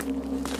Thank you.